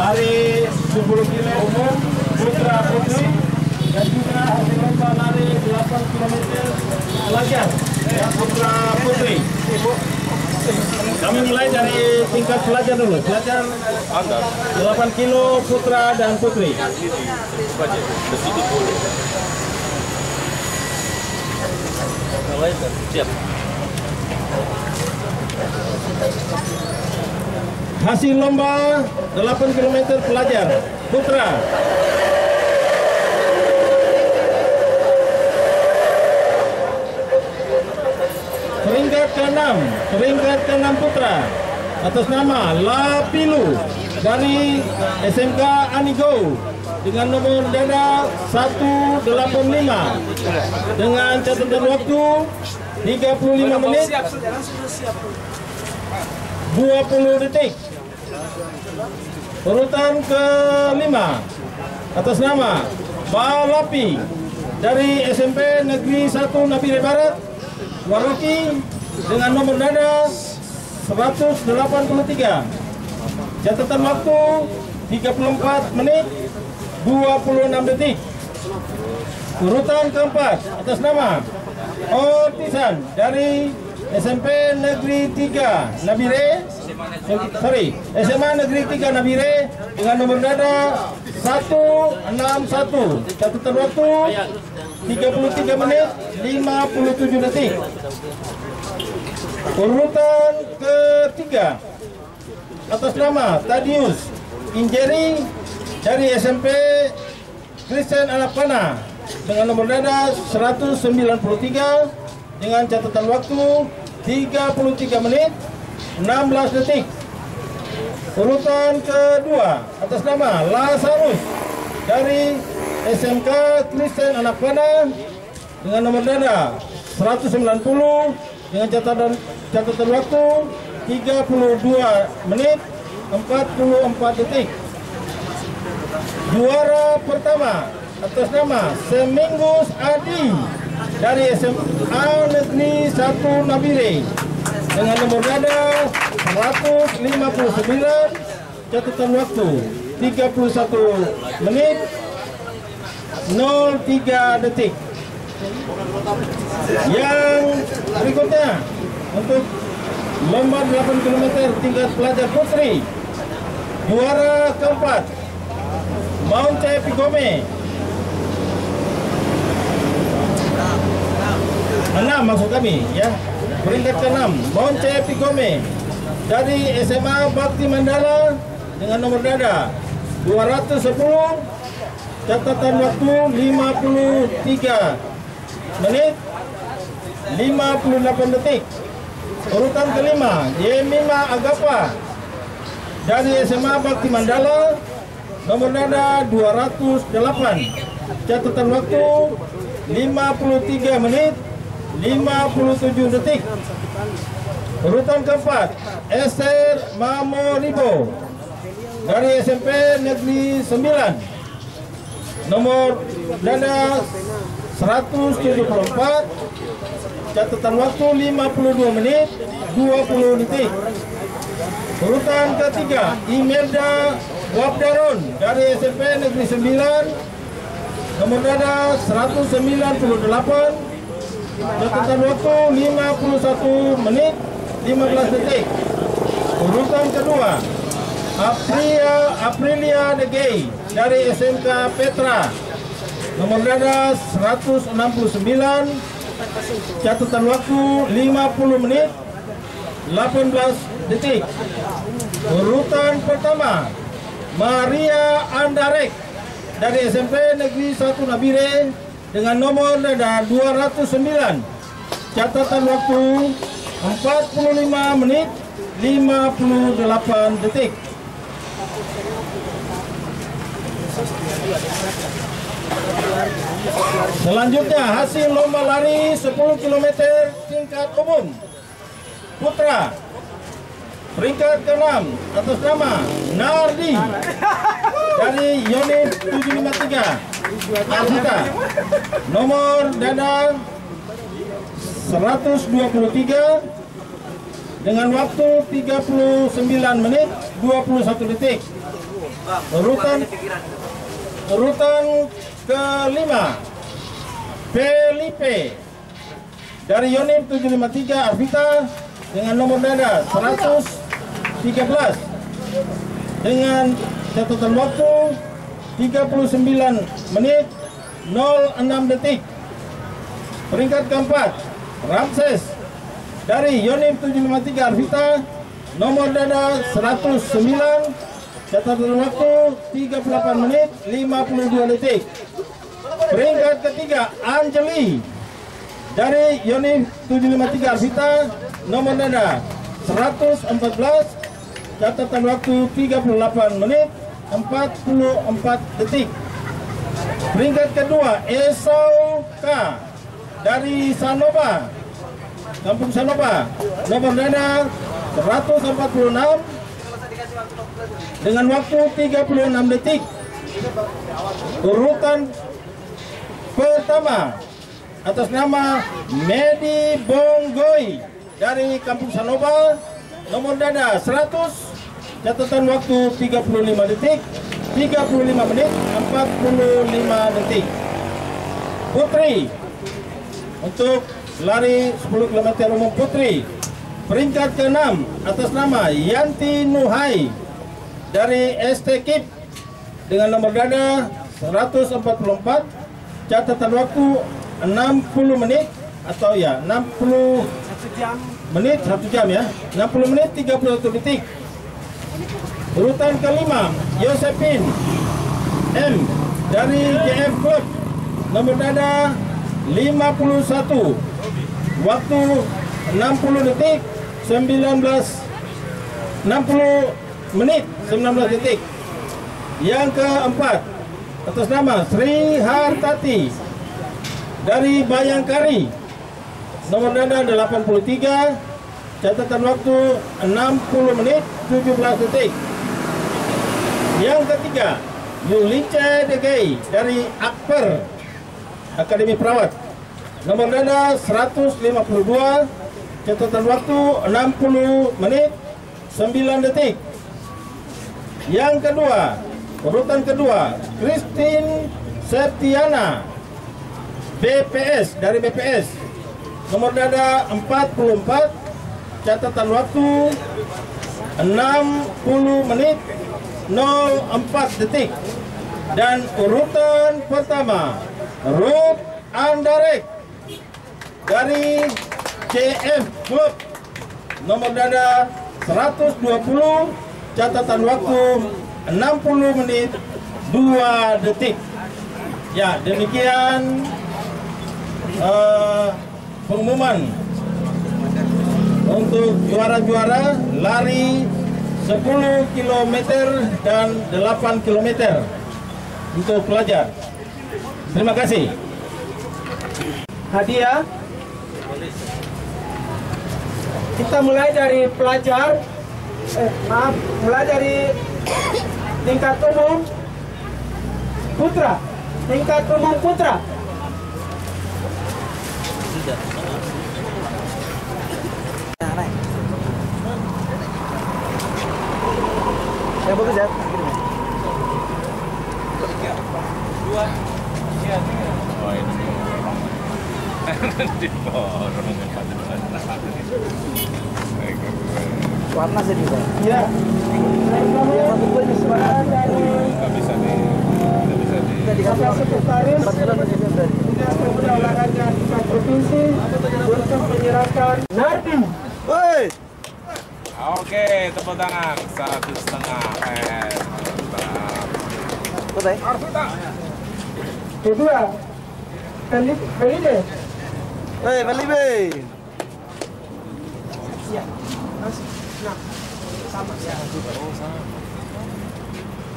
lari 10 km umum putra putri dan juga hasil lomba lari 8 km pelajar ya, putra putri. Kami mulai dari tingkat pelajar dulu. Pelajar 8 kilo putra dan putri. Hasil lomba 8 km pelajar putra. Peringkat ke-6, peringkat ke-6 putra atas nama Lapilu dari SMK Anigo dengan nomor dada 185 dengan catatan waktu 35 menit 20 detik. Urutan ke-5 atas nama Balapi dari SMP Negeri 1 Nabire Barat Waroki dengan nomor dada 183. Catatan waktu 34 menit 26 detik. Urutan keempat atas nama Otisan dari SMP Negeri 3 Nabire sorry SMA Negeri 3 Nabire dengan nomor dada 161 catatan waktu 33 menit 57 detik. Urutan ketiga atas nama Tadius Injeri dari SMP Kristen Anak Panah dengan nomor dada 193 dengan catatan waktu 33 menit 16 detik. Urutan kedua atas nama Lazarus dari SMK Kristen Anak Panah dengan nomor dada 190 dengan catatan catatan waktu 32 menit 44 detik. Juara pertama atas nama Seminggus Adi dari SMA Negeri 1 Nabire dengan nomor dada 159 catatan waktu 31 menit 03 detik. Yang berikutnya untuk lomba 8 km tingkat pelajar putri juara keempat Mount Pigome enam maksud kami ya? Peringkat ke-6 Monce Pigome. Dari SMA Bakti Mandala dengan nomor dada 210 catatan waktu 53 menit 58 detik. Urutan kelima Yemima Agapa. Dari SMA Bakti Mandala nomor dada 208 catatan waktu 53 menit 57 detik. Urutan keempat Esther Mamoribo dari SMP Negeri 9 nomor dada 174 catatan waktu 52 menit 20 detik. Urutan ketiga Imelda Wabdaron dari SMP Negeri 9 nomor dada 198 catatan waktu 51 menit 15 detik. Urutan kedua Aprilia Aprilia De Gay dari SMK Petra. Nomor dada 169 catatan waktu 50 menit 18 detik. Urutan pertama Maria Andarek dari SMP Negeri 1 Nabire dengan nomor dada 209. Catatan waktu 45 menit 58 detik. Selanjutnya hasil lomba lari 10 km tingkat umum putra peringkat ke-6 atas nama Nardi dari unit 753 Alhita nomor dada 123 dengan waktu 39 menit 21 detik. Urutan urutan kelima Felipe. Dari unit 753 Arvita dengan nomor dada 113 dengan catatan waktu 39 menit 06 detik. Peringkat keempat Ramses. Dari unit 753 Arvita. Nomor dada 109 catatan waktu 38 menit 52 detik. Peringkat ketiga Anjeli dari unit 753 Arvita. Nomor dada 114 catatan waktu 38 menit 44 detik. Peringkat kedua Esau K. Dari Sanoba Kampung Sanoba nomor dada 146 dengan waktu 36 detik. Urutan pertama atas nama Medi Bonggoy dari Kampung Sanoba nomor dada 100 catatan waktu 35 detik 35 menit 45 detik. Putri untuk lari 10 km umum Putri peringkat ke-6 atas nama Yanti Nuhai dari ST Kip dengan nomor dada 144 catatan waktu 60 menit atau ya 60 menit 1 jam ya 60 menit 31 detik urutan kelima Yosepin M dari JF Club. Nomor dada 51 waktu 60 detik 19 60 menit 19 detik. Yang keempat atas nama Sri Hartati dari Bayangkari. Nomor dada 83 catatan waktu 60 menit 17 detik yang ketiga Yulice Degei dari Akper Akademi Perawat. Nomor dada 152 catatan waktu 60 menit 9 detik. Yang kedua urutan kedua Christine Septiana BPS dari BPS nomor dada 44 catatan waktu 60 menit 04 detik. Dan urutan pertama Ruth Andarek dari CF Club. Nomor dada 120 catatan waktu 60 menit 2 detik. Ya demikian uh, pengumuman untuk juara-juara lari 10 km dan 8 km untuk pelajar. Terima kasih. Hadiah. Kita mulai dari pelajar. Eh maaf mulai dari tingkat umum. Putra tingkat umum putra yang bagus ya dua Oh ini diborong warna sedih pak ya nggak bisa di nggak bisa di Bapak Sekretaris Dinas Pemuda Olahraga tingkat provinsi. Untuk menyerahkan Nardi. Woi, Oke, tepuk tangan. Satu setengah. Eh, mantap. Betul. Kedua, Felipe, Felipe. Hei, Felipe.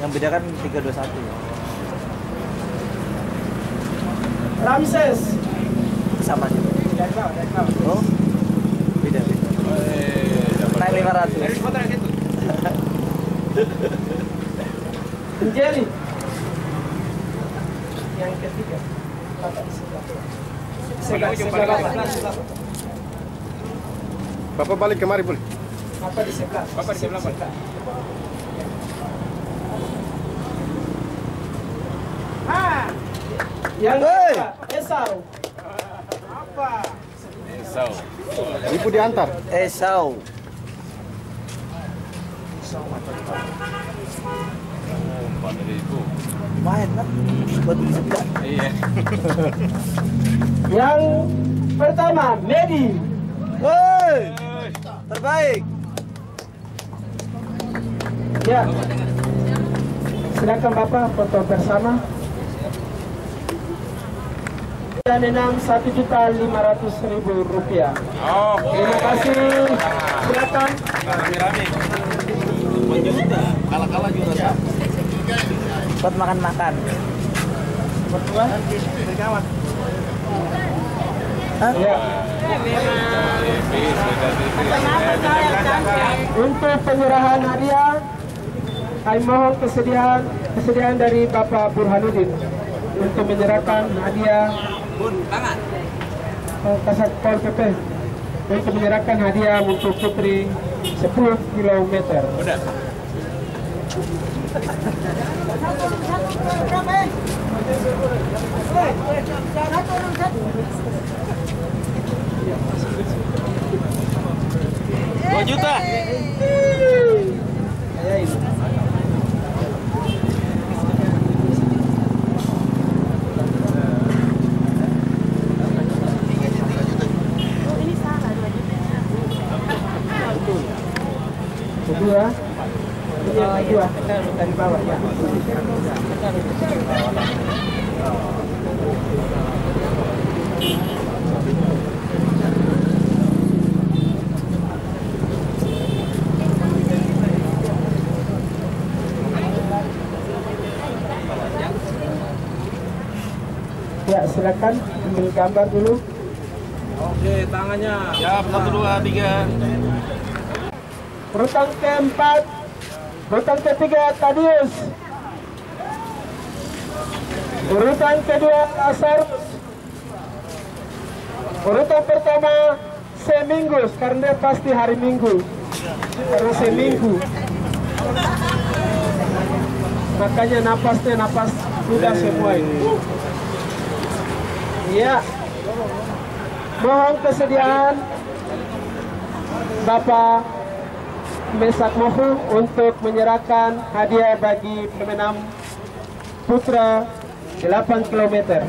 Yang beda kan 321. Ramses. Sama juga. Oh. Beda beda. Eh, Naik 500. Angeli. Yang ketiga. Bapak Bapak. Bapak balik kemari boleh? Bapak di sebelah. Bapak di sebelah, Pak. Ah. Yang kedua, Esau. Apa? Esau. Ibu diantar. Esau. Oh, empat ribu. Lumayan kan? Buat beli sebelah. Iya. Yang pertama, Medi. Hei. Terbaik. Ya. Silakan Bapak foto bersama. Dan enam satu juta lima ratus ribu rupiah. Oke. Terima kasih. Silakan. Rame-rame. Buat makan-makan. Berdua. Hah? Ya. Tipis, beda tipis. Eh, jangan Untuk penyerahan hadiah, kami mohon kesediaan kesediaan dari Bapak Burhanuddin untuk menyerahkan hadiah Oh, Kasat Pol PP untuk menyerahkan hadiah untuk putri 10 km. Udah. Dua juta. Kedua, ini yang kedua dari bawah ya. Ya, silakan ambil gambar dulu. Oke, tangannya. Siap, satu, dua, tiga. Urutan keempat, urutan ketiga Tadius. Urutan kedua Lazarus. Urutan pertama Seminggus karena dia pasti hari Minggu. Karena Seminggu. Makanya napasnya napas kuda semua ini. Iya. Mohon kesediaan Bapak Mesak Mohu untuk menyerahkan hadiah bagi pemenang putra 8 km.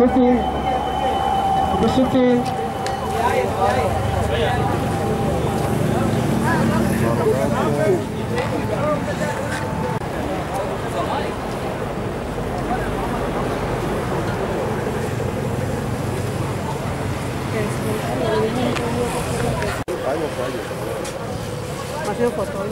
Suti, Bu Suti. Thank you. 么可以？那些火可以？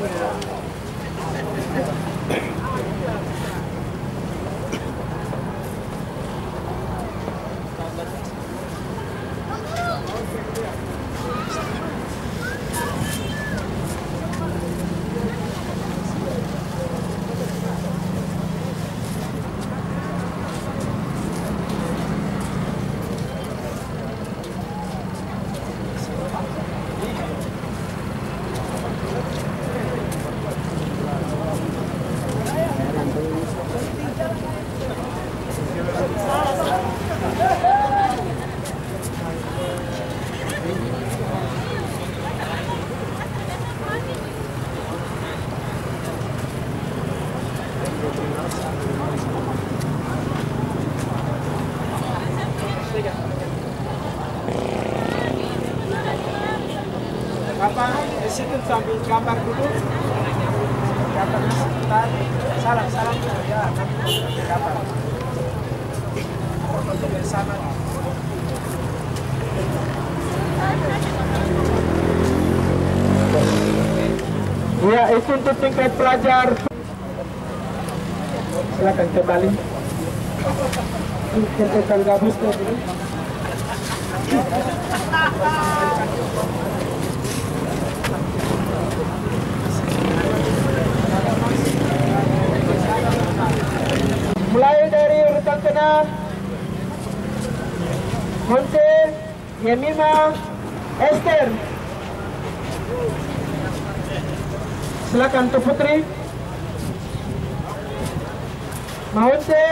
Situ sambil gambar dulu. Gambar tadi. Salam, salam dulu ya. Nanti gambar. Foto bersama. Ya, itu untuk tingkat pelajar. Silakan kembali. Kita gabus dulu. Mulai dari keenam. Monte, Yemima, Esther. Silakan Tuh Putri. Mahonte.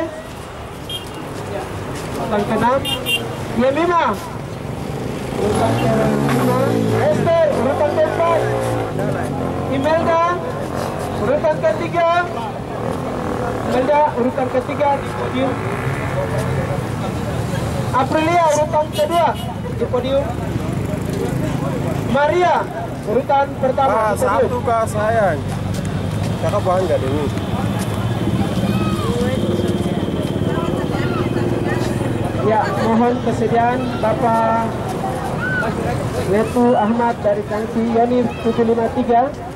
Urutan keenam. Yemima. Esther, urutan keempat. Imelda, urutan ketiga. Imelda, urutan ketiga di podium. Aprilia, urutan kedua di podium. Maria, urutan pertama Ah, di podium. satu kak sayang. Kakak bangga ini. Ya, mohon kesediaan Bapak Letu Ahmad dari Tangki Yoni 753.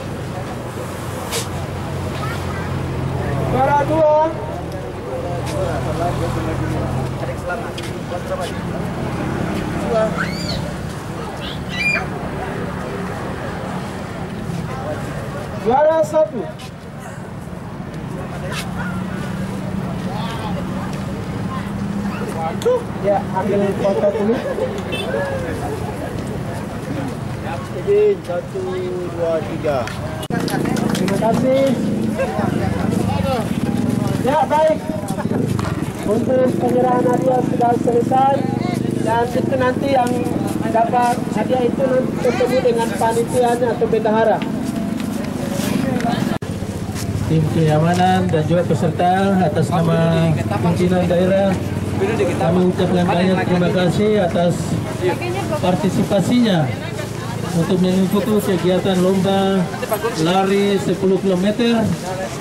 Juara dua. Selamat. Juara satu. Ya, ambil foto dulu. Izin satu dua tiga. Terima kasih. Ya, baik. Untuk penyerahan hadiah sudah selesai dan itu nanti yang dapat hadiah itu nanti ketemu dengan panitianya atau bendahara. Tim keamanan dan juga peserta atas nama pimpinan daerah kami ucapkan banyak terima kasih atas partisipasinya untuk mengikuti kegiatan lomba lari 10 km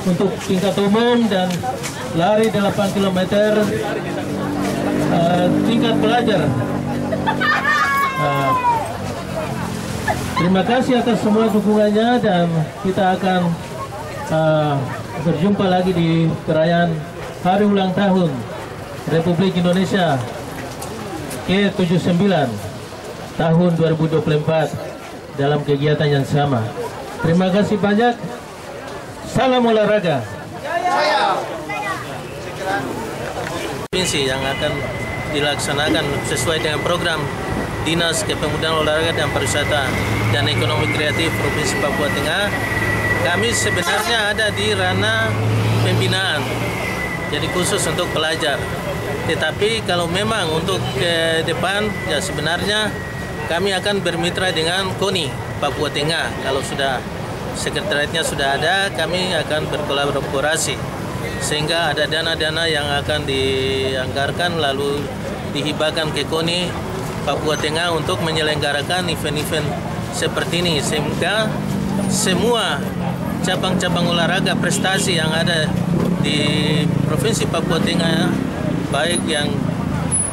untuk tingkat umum dan lari 8 km eh, tingkat pelajar. Eh, terima kasih atas semua dukungannya dan kita akan eh, berjumpa lagi di perayaan Hari Ulang Tahun Republik Indonesia ke-79 tahun 2024 dalam kegiatan yang sama. Terima kasih banyak. Salam olahraga. provinsi yang akan dilaksanakan sesuai dengan program Dinas Kepemudaan Olahraga dan Pariwisata dan Ekonomi Kreatif Provinsi Papua Tengah. Kami sebenarnya ada di ranah pembinaan, jadi khusus untuk pelajar. Tetapi kalau memang untuk ke depan, ya sebenarnya kami akan bermitra dengan KONI Papua Tengah. Kalau sudah sekretariatnya sudah ada, kami akan berkolaborasi sehingga ada dana-dana yang akan dianggarkan lalu dihibahkan ke KONI Papua Tengah untuk menyelenggarakan event-event seperti ini sehingga semua cabang-cabang olahraga prestasi yang ada di Provinsi Papua Tengah baik yang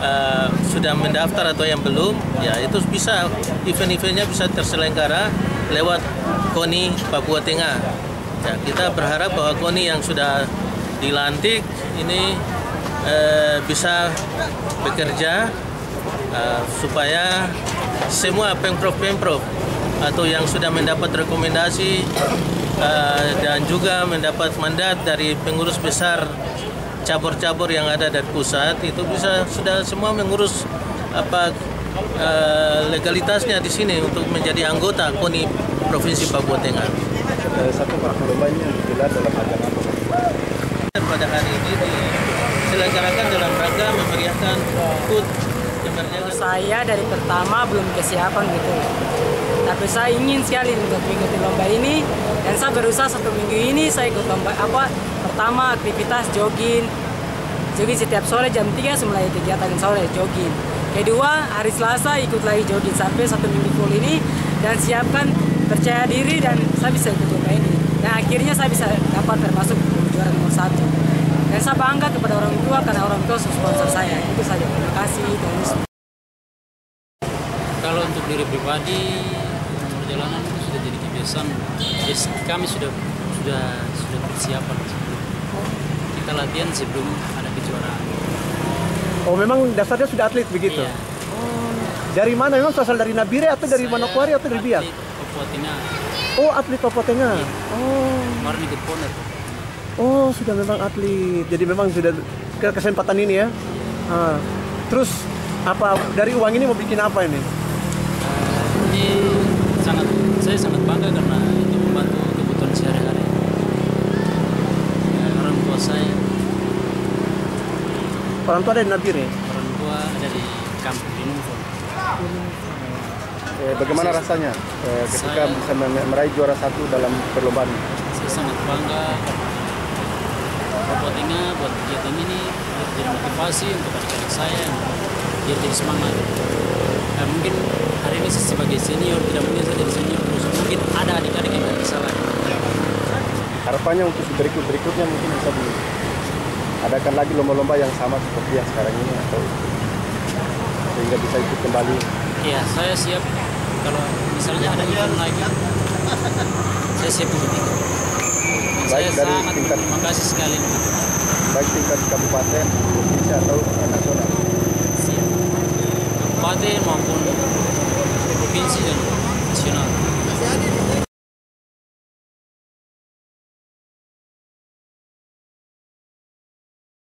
eh, sudah mendaftar atau yang belum, ya itu bisa event-eventnya bisa terselenggara lewat KONI Papua Tengah. Ya, kita berharap bahwa KONI yang sudah dilantik ini eh, bisa bekerja eh, supaya semua pemprov-pemprov atau yang sudah mendapat rekomendasi eh, dan juga mendapat mandat dari pengurus besar cabur-cabur yang ada dari pusat itu bisa sudah semua mengurus apa eh, legalitasnya di sini untuk menjadi anggota KONI Provinsi Papua Tengah. Satu para lombanya digelar dalam ajang apa? pada hari ini diselenggarakan dalam rangka memeriahkan HUT kemerdekaan. Saya dari pertama belum kesiapan gitu. Tapi saya ingin sekali untuk mengikuti lomba ini dan saya berusaha satu minggu ini saya ikut lomba apa pertama aktivitas jogging. Jogging setiap sore jam 3 mulai kegiatan sore jogging. Kedua hari Selasa ikut lagi jogging sampai satu minggu full ini dan siapkan percaya diri dan saya bisa ikut lomba ini. Dan akhirnya saya bisa dapat termasuk juara nomor satu. Dan saya bangga kepada orang tua karena orang tua sponsor saya. Itu saja. Terima kasih terus Kalau untuk diri pribadi perjalanan itu sudah jadi kebiasaan. Kami sudah sudah sudah persiapan kita latihan sebelum ada kejuaraan. Oh memang dasarnya sudah atlet begitu? Iya. Dari mana? Memang asal dari Nabire atau dari Manokwari atau dari Biak? atlet. Oh atlet Papua Tengah. Oh, Kemarin ikut poner. oh sudah memang atlet. Jadi memang sudah ke kesempatan ini ya. Ah. Terus apa dari uang ini mau bikin apa? Ini sangat saya sangat bangga karena itu membantu kebutuhan sehari-hari. Ya, orang tua saya, Orang tua dari Nabire. orang tua ada di kampung di. Eh, bagaimana rasanya eh, ketika Saya- bisa meraih juara satu dalam perlombaan ini? saya sangat bangga Papua Tengah buat kegiatan ini biar jadi motivasi untuk adik-adik saya biar jadi semangat nah, mungkin hari ini saya sebagai senior tidak mungkin saya jadi senior terus mungkin ada adik-adik yang tidak bisa lagi Harapannya untuk berikut berikutnya mungkin bisa di adakan lagi lomba-lomba yang sama seperti yang sekarang ini atau sehingga bisa ikut kembali. ya saya siap. Kalau misalnya ada event lagi saya siap untuk ikut. Dan saya Baik dari sangat tingkat- berterima kasih sekali. Baik tingkat kabupaten, provinsi atau nasional. siap. Kabupaten maupun provinsi dan nasional